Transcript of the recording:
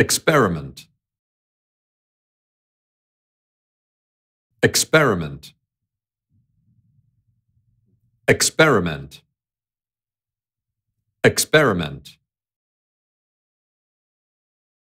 experiment. Experiment. Experiment. Experiment.